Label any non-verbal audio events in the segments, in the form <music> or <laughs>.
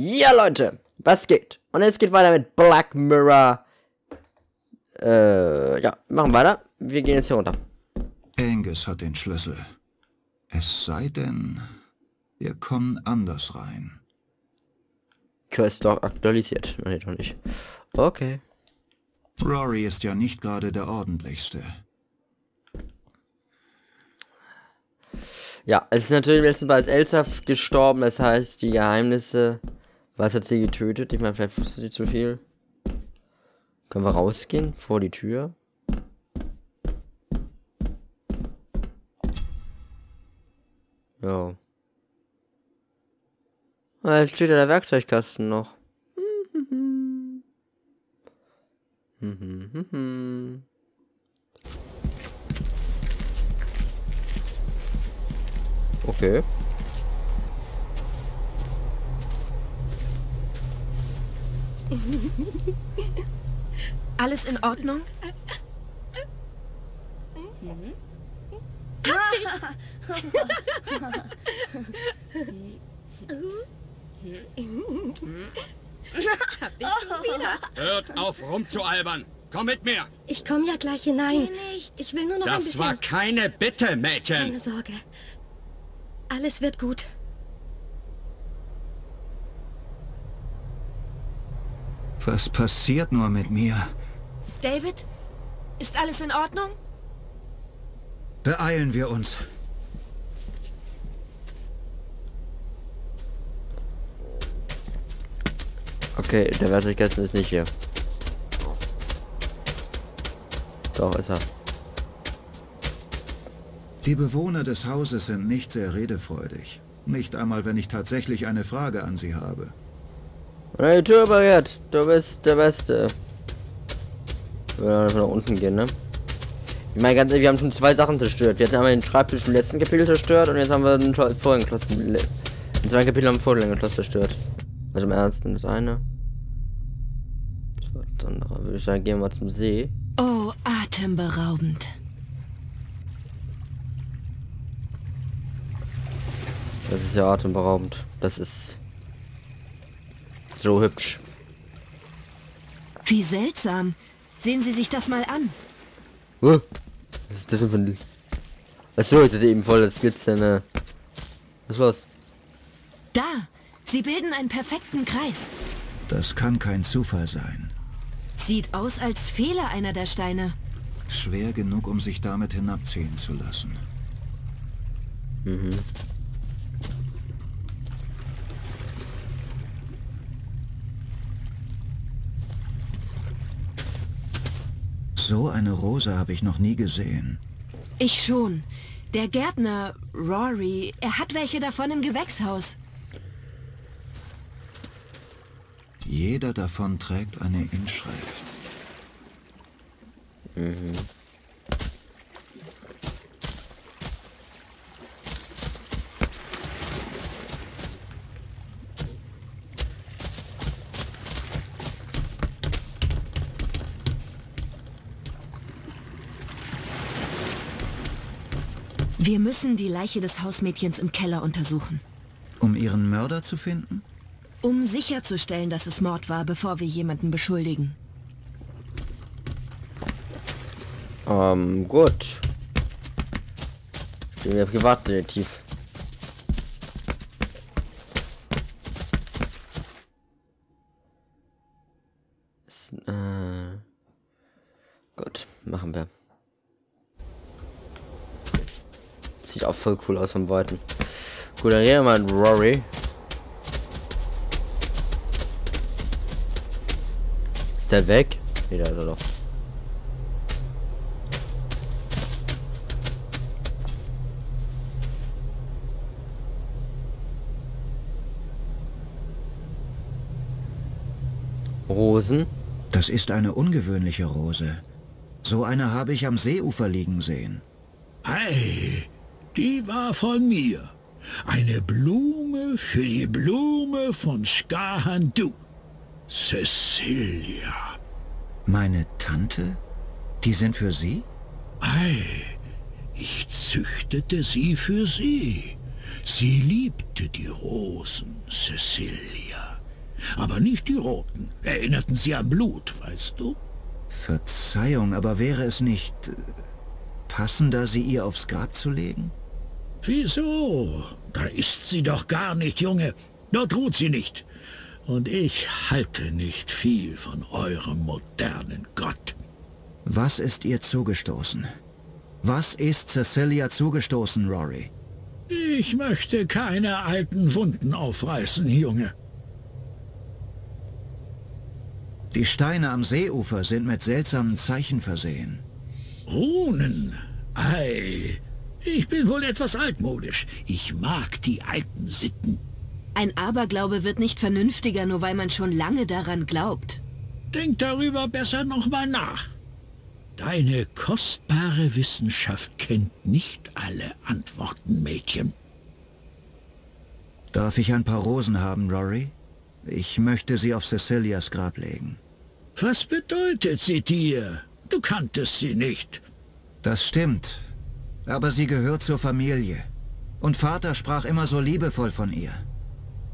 Ja, Leute, was geht? Und es geht weiter mit Black Mirror. Äh, ja, machen weiter. Wir gehen jetzt hier runter. Angus hat den Schlüssel. Es sei denn, wir kommen anders rein. Quest Log aktualisiert. Nee, doch nicht. Okay. Rory ist ja nicht gerade der ordentlichste. Ja, es ist natürlich letzten Mal Elsa gestorben, das heißt, die Geheimnisse. Was hat sie getötet? Ich meine, vielleicht wusste sie zu viel. Können wir rausgehen? Vor die Tür? Ja. Ah, jetzt steht ja der Werkzeugkasten noch. <laughs> Okay. <laughs> Alles in Ordnung? Hört auf rumzualbern. Komm mit mir. Ich komme ja gleich hinein. Ich will nur noch ein Das bisschen... war keine Bitte, Mädchen. Keine Sorge. Alles wird gut. Was passiert nur mit mir? David? Ist alles in Ordnung? Beeilen wir uns. Okay, der Werkzeugkasten ist nicht hier. Doch, ist er. Die Bewohner des Hauses sind nicht sehr redefreudig. Nicht einmal, wenn ich tatsächlich eine Frage an sie habe. Hey, Tür barriert. Du bist der Beste. Wir werden einfach nach unten gehen, ne? Ich meine, ganz ehrlich, wir haben schon zwei Sachen zerstört. Wir hatten einmal den Schreibtisch im letzten Kapitel zerstört und jetzt haben wir den vorigen Schloss. In zwei Kapiteln haben wir vorigen Schloss zerstört. Also im ersten das eine. Das andere. Würde ich sagen, gehen wir zum See. Oh, atemberaubend. Das ist ja atemberaubend. Das ist so hübsch. Wie seltsam. Sehen Sie sich das mal an. Huh. Was ist das denn für ein... Achso, ich hatte eben voll das glitzernde... Was ist los? Da. Sie bilden einen perfekten Kreis. Das kann kein Zufall sein. Sieht aus, als fehle einer der Steine. Schwer genug, um sich damit hinabziehen zu lassen. So eine Rose habe ich noch nie gesehen. Ich schon. Der Gärtner, Rory, er hat welche davon im Gewächshaus. Jeder davon trägt eine Inschrift. Wir müssen die Leiche des Hausmädchens im Keller untersuchen. Um ihren Mörder zu finden? Um sicherzustellen, dass es Mord war, bevor wir jemanden beschuldigen. Ähm, gut. Ich bin ja Privatdetektiv. Ist, äh, gut, machen wir. Sieht auch voll cool aus vom Weiten. Gut, dann wir mal Rory. Ist der weg? Nee, da ist er doch. Rosen? Das ist eine ungewöhnliche Rose. So eine habe ich am Seeufer liegen sehen. Ei, die war von mir. Eine Blume für die Blume von Skahandu. Cecilia. Meine Tante? Die sind für Sie? Ei, ich züchtete sie für sie. Sie liebte die Rosen, Cecilia. Aber nicht die roten. Erinnerten sie an Blut, weißt du? Verzeihung, aber wäre es nicht äh, passender, sie ihr aufs Grab zu legen? Wieso? Da ist sie doch gar nicht, Junge. Dort ruht sie nicht. Und ich halte nicht viel von eurem modernen Gott. Was ist ihr zugestoßen? Was ist Cecilia zugestoßen, Rory? Ich möchte keine alten Wunden aufreißen, Junge. Die Steine am Seeufer sind mit seltsamen Zeichen versehen. Runen? Ei, ich bin wohl etwas altmodisch. Ich mag die alten Sitten. Ein Aberglaube wird nicht vernünftiger, nur weil man schon lange daran glaubt. Denk darüber besser nochmal nach. Deine kostbare Wissenschaft kennt nicht alle Antworten, Mädchen. Darf ich ein paar Rosen haben, Rory? Ich möchte sie auf Cecilias Grab legen. Was bedeutet sie dir? Du kanntest sie nicht. Das stimmt. Aber sie gehört zur Familie. Und Vater sprach immer so liebevoll von ihr.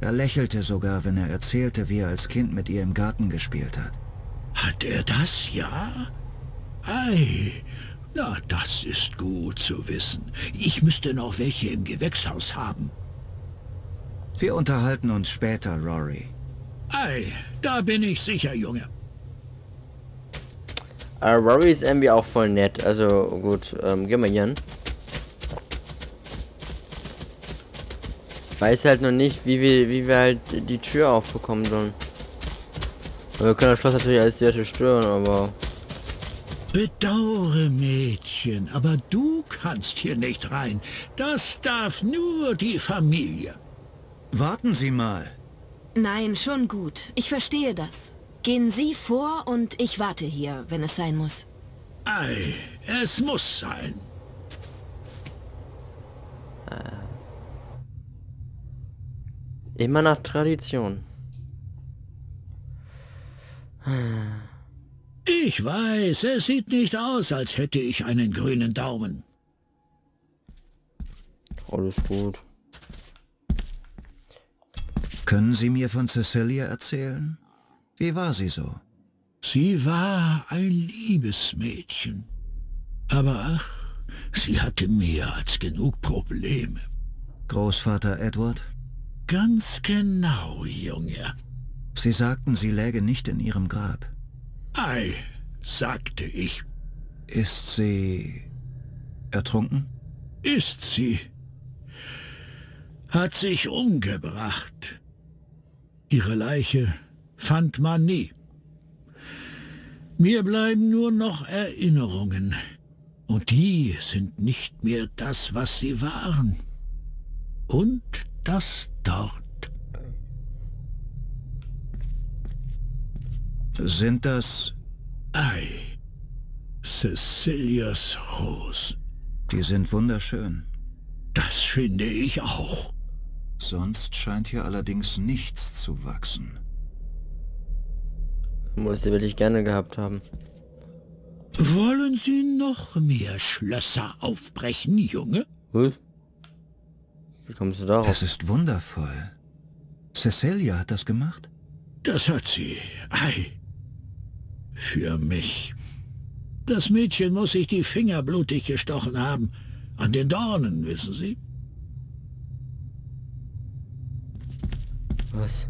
Er lächelte sogar, wenn er erzählte, wie er als Kind mit ihr im Garten gespielt hat. Hat er das, ja? Ei, na, das ist gut zu wissen. Ich müsste noch welche im Gewächshaus haben. Wir unterhalten uns später, Rory. Ei, da bin ich sicher, Junge. Äh, Rory ist irgendwie auch voll nett. Also gut, ähm, gehen wir hier hin. Ich weiß halt noch nicht, wie wir, wie wir halt die Tür aufbekommen sollen. Wir können das Schloss natürlich als sehr stören, aber Bedaure, Mädchen, aber du kannst hier nicht rein. Das darf nur die Familie. Warten Sie mal. Nein, schon gut. Ich verstehe das. Gehen Sie vor und ich warte hier, wenn es sein muss. Ei, es muss sein. Immer nach Tradition. Ich weiß, es sieht nicht aus, als hätte ich einen grünen Daumen. Alles gut. Können Sie mir von Cecilia erzählen? Wie war sie so? Sie war ein liebes Mädchen. Aber ach, sie hatte mehr als genug Probleme. Großvater Edward? Ganz genau, Junge. Sie sagten, sie läge nicht in ihrem Grab. Ei, sagte ich. Ist sie ertrunken? Ist sie. Hat sich umgebracht. Ihre Leiche fand man nie. Mir bleiben nur noch Erinnerungen. Und die sind nicht mehr das, was sie waren. Und das dort. Sind das... Ei, Cecilias Rosen. Die sind wunderschön. Das finde ich auch. Sonst scheint hier allerdings nichts zu wachsen. Muss sie wirklich gerne gehabt haben. Wollen Sie noch mehr Schlösser aufbrechen, Junge? Was? Wie kommst du darauf? Es ist wundervoll. Cecilia hat das gemacht? Das hat sie. Ei. Für mich. Das Mädchen muss sich die Finger blutig gestochen haben. An den Dornen, wissen Sie? Was?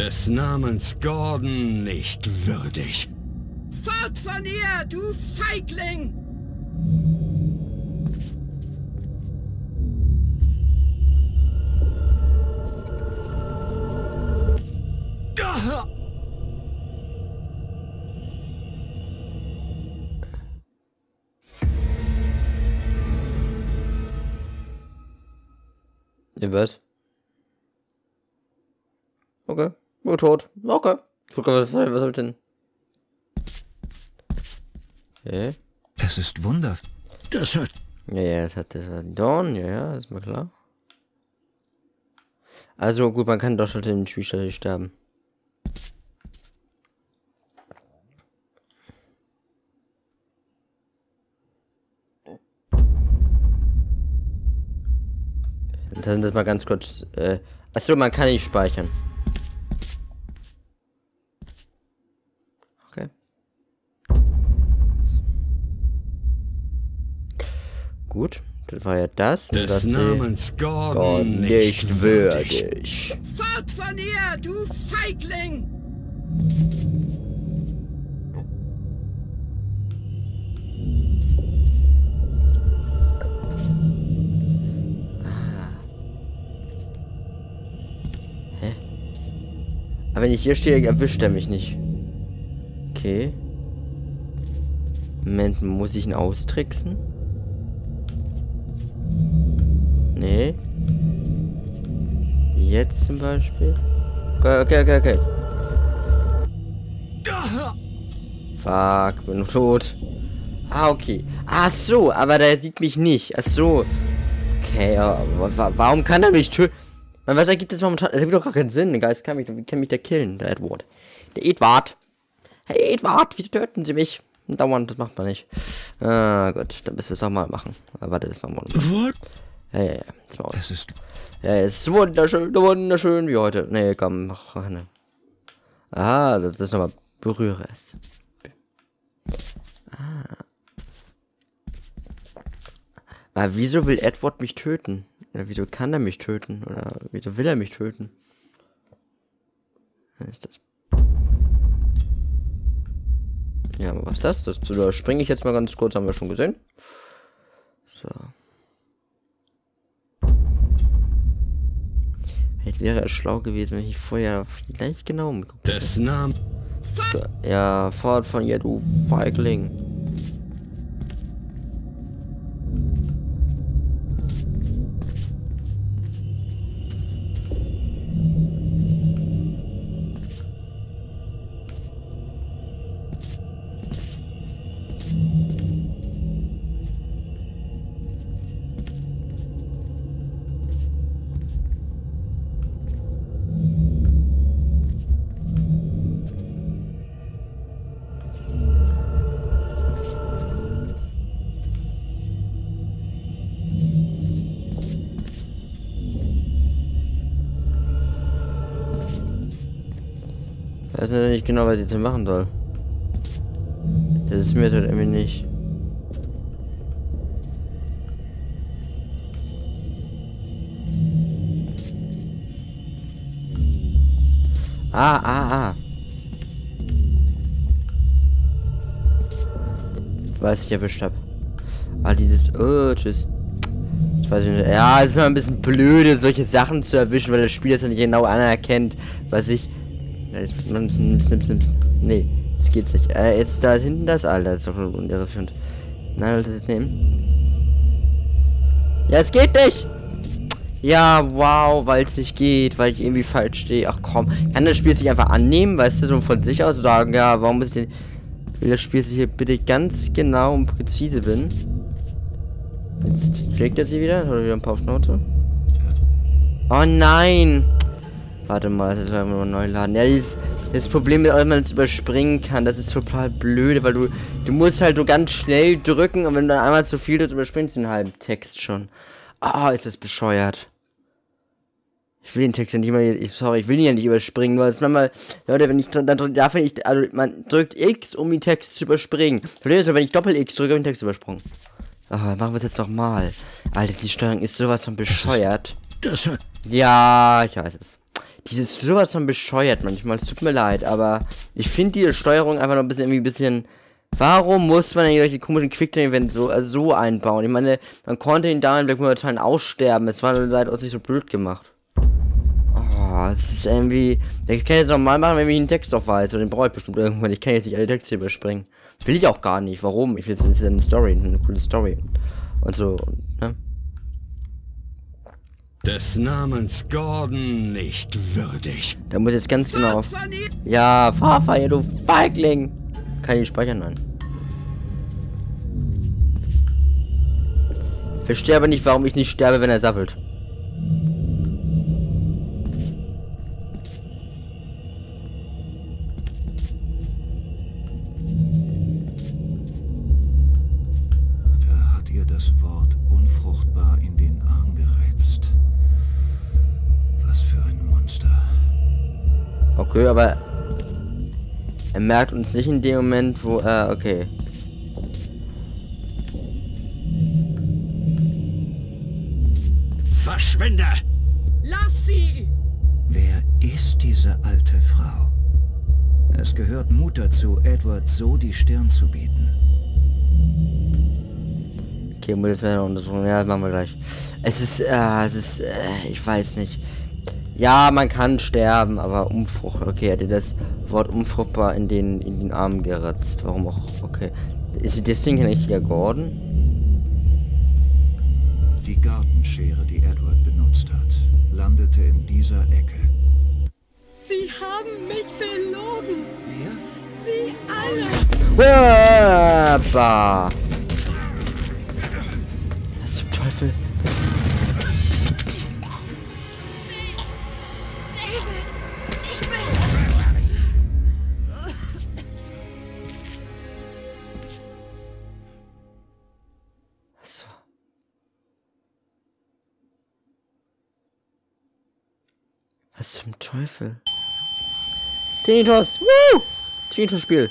Des Namens Gordon nicht würdig. Fort von ihr, du Feigling! Ihr was? Okay. Nur tot. Okay. Was, was hab ich denn? Okay. Es ist wundervoll. Das hat Ja, ja, das hat das hat Dawn, ja, ja, ist mal klar. Also gut, man kann doch schon den Spielstelle sterben. Dann das mal ganz kurz. Äh, achso, man kann nicht speichern. Gut, das war ja das. Des Namens Gordon nicht würdig. Fort von ihr, du Feigling! Aber wenn ich hier stehe, erwischt er mich nicht. Okay. Moment, muss ich ihn austricksen? Zum Beispiel. Okay, okay, okay, okay. Fuck, bin tot. Ah, okay. Ach so, aber der sieht mich nicht. Ach so. Okay, aber wa warum kann er mich töten? Man, was ergibt das momentan? Das ergibt doch gar keinen Sinn. Der Geist kann mich, kann mich der killen, der Edward. Der Edward. Hey Edward, wieso töten Sie mich? Dauernd, das macht man nicht. Ah, gut, dann müssen wir es auch mal machen. Aber warte, das machen wir. What? Ja, ja, ja. Es ist Ja, es ist wunderschön, wunderschön wie heute. Nee, komm, mach ne. Aha, das ist nochmal berühre es. Ah. Aber wieso will Edward mich töten? Oder wieso kann er mich töten? Oder wieso will er mich töten? Ist das? Ja, aber was ist das? Das da springe ich jetzt mal ganz kurz, haben wir schon gesehen. So. Vielleicht wäre es schlau gewesen, wenn ich vorher vielleicht genau umgeguckt hätte. Des Ja, fort von ihr, du Feigling. Ich weiß nicht genau, was ich jetzt machen soll. Das ist mir halt irgendwie nicht. Ah, ah, ah. Weiß, ich erwischt hab. Ah, dieses. Oh, tschüss. Ich weiß nicht. Ja, es ist immer ein bisschen blöde, solche Sachen zu erwischen, weil das Spiel das ja nicht genau anerkennt, was ich. Nimm's, nimm's, nimm's. Nee, das geht's nicht. Äh, jetzt da hinten das, Alter. Ist doch uninteressant. Nein, das nehmen. Ja, es geht nicht! Ja, wow, weil es nicht geht, weil ich irgendwie falsch stehe. Ach komm, kann das Spiel sich einfach annehmen, weißt du, so von sich aus sagen, ja, warum muss ich denn. Will das Spiel sich hier bitte ganz genau und präzise bin? Jetzt trägt er sie wieder, oder wieder ein paar auf Note? Oh nein! Warte mal, das war immer neu laden. Ja, dieses, das Problem ist, wenn man es überspringen kann, das ist total blöde, weil du, du musst halt so ganz schnell drücken und wenn du dann einmal zu viel drückst, überspringst du den halben Text schon. Ah, ist das bescheuert. Ich will den Text ja nicht mal, ich, sorry, ich will ihn ja nicht überspringen, nur als manchmal, Leute, wenn ich, dann drück- darf ich, also man drückt X, um den Text zu überspringen. Verstehst du, wenn ich Doppel X drücke, habe ich den Text übersprungen. Ah, machen wir es jetzt nochmal. Alter, die Steuerung ist sowas von bescheuert. Das hat Ja, ich weiß es. Dieses sowas von bescheuert manchmal. Es tut mir leid, aber ich finde diese Steuerung einfach noch ein bisschen irgendwie ein bisschen. Warum muss man denn solche komischen Quicktime-Events so, also so einbauen? Ich meine, man konnte ihn da in Black Mirror Teilen aussterben. Es war leider auch nicht so blöd gemacht. Oh, das ist irgendwie. Ich kann jetzt normal machen, wenn ich einen Text auf weiß. Und den brauche ich bestimmt irgendwann. Ich kann jetzt nicht alle Texte überspringen. Will ich auch gar nicht. Warum? Ich will jetzt eine Story, eine coole Story. Und so, ne? Des Namens Gordon nicht würdig. Da muss jetzt ganz genau auf. Ja, Fahrfeier, du Feigling! Kann ich speichern? Nein. Verstehe aber nicht, warum ich nicht sterbe, wenn er sappelt. Okay, aber er merkt uns nicht in dem Moment, wo er, okay. Verschwinde! Lass sie! Wer ist diese alte Frau? Es gehört Mut dazu, Edward so die Stirn zu bieten. Okay, muss jetzt wieder untersuchen. Ja, das machen wir gleich. Es ist, äh, es ist, äh, ich weiß nicht. Ja, man kann sterben, aber Umfrucht. Okay, er hat das Wort unfruchtbar in den, in den Arm geritzt. Warum auch? Okay. Ist das Ding nicht der Gordon? Die Gartenschere, die Edward benutzt hat, landete in dieser Ecke. Sie haben mich belogen! Wer? Sie alle! Wappa! Was zum Teufel? Tinnitus! Woo! Tinnitus-Spiel.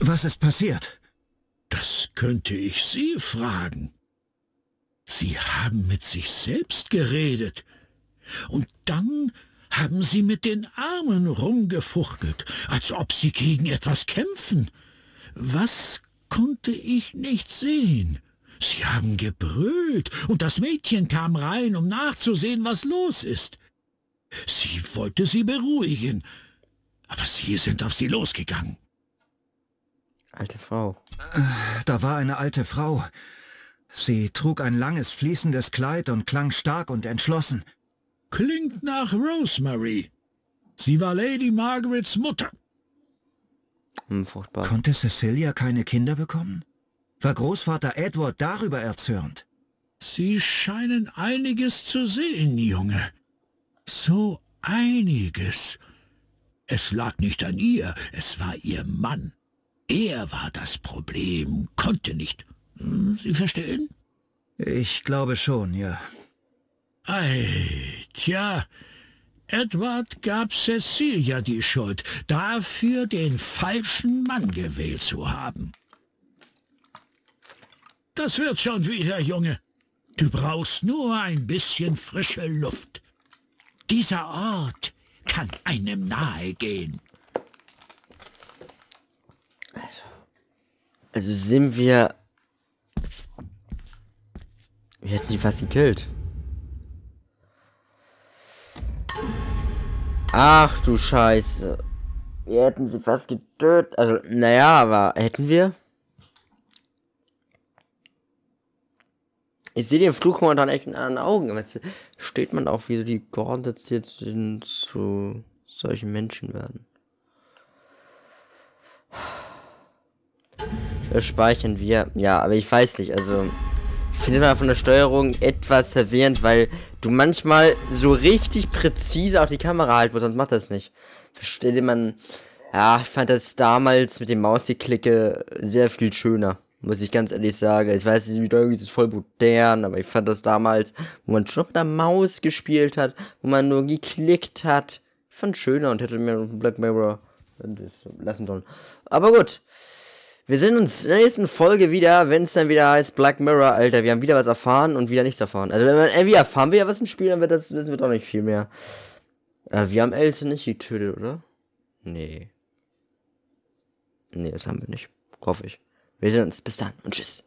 Was ist passiert? Das könnte ich Sie fragen. Sie haben mit sich selbst geredet. Und dann haben Sie mit den Armen rumgefuchtelt, als ob Sie gegen etwas kämpfen. Was konnte ich nicht sehen? Sie haben gebrüllt, und das Mädchen kam rein, um nachzusehen, was los ist. Sie wollte sie beruhigen, aber Sie sind auf sie losgegangen. Alte Frau. Da war eine alte Frau. Sie trug ein langes, fließendes Kleid und klang stark und entschlossen. Klingt nach Rosemary. Sie war Lady Margarets Mutter. Unfruchtbar. Konnte Cecilia keine Kinder bekommen? War Großvater Edward darüber erzürnt? Sie scheinen einiges zu sehen, Junge. So einiges. Es lag nicht an ihr, es war ihr Mann. Er war das Problem, konnte nicht. Hm, Sie verstehen? Ich glaube schon, ja. Ei, tja, Edward gab Cecilia die Schuld, dafür den falschen Mann gewählt zu haben. Das wird schon wieder, Junge. Du brauchst nur ein bisschen frische Luft. Dieser Ort kann einem nahe gehen. Also sind wir... Wir hätten die fast gekillt. Ach du Scheiße. Wir hätten sie fast getötet. Also, naja, aber hätten wir? Ich sehe den Fluch momentan echt in anderen Augen. Du, steht man auch, wie die Gordons jetzt in, zu solchen Menschen werden. Das speichern wir. Ja, aber ich weiß nicht, also. Ich finde mal von der Steuerung etwas verwirrend, weil du manchmal so richtig präzise auf die Kamera halten musst, sonst macht das nicht. Verstehe man. Ja, ich fand das damals mit dem Mausklicke sehr viel schöner. Muss ich ganz ehrlich sagen. Ich weiß, die Steuerung ist voll modern, aber ich fand das damals, wo man schon mit der Maus gespielt hat, wo man nur geklickt hat. Ich fand schöner und hätte mir Black Mirror lassen sollen. Aber gut. Wir sehen uns in der nächsten Folge wieder, wenn es dann wieder heißt Black Mirror, Alter. Wir haben wieder was erfahren und wieder nichts erfahren. Also, wenn wir, irgendwie erfahren wir ja was im Spiel, dann wird das, wissen wir doch nicht viel mehr. Äh, wir haben Elton nicht getötet, oder? Nee. Nee, das haben wir nicht. Hoffe ich. Wir sehen uns. Bis dann und tschüss.